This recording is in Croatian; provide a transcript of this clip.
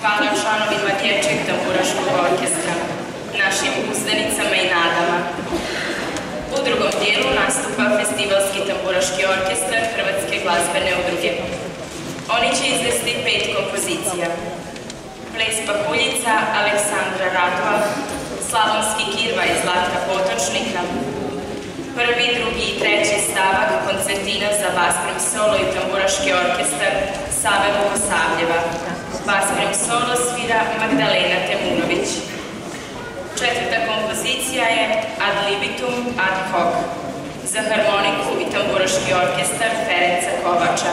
Hvala članovima Dječjeg tamburaškog orkestra, našim uzdanicama i nadama. U drugom dijelu nastupa Festivalski tamburaški orkestar Hrvatske glazbene udruge. Oni će izvesti pet kompozicija. Ples Pahuljica Aleksandra Radova, Slavonski kirva iz Zlatka Potočnika, prvi, drugi i treći stavak koncertina za Basprim solo i tamburaški orkestar Save Vukosavljeva. Basprim solo svira Magdalena Temunović. Četvrta kompozicija je Ad libitum ad hoc za harmoniku i tamburaški orkestar Ferenca Kovača.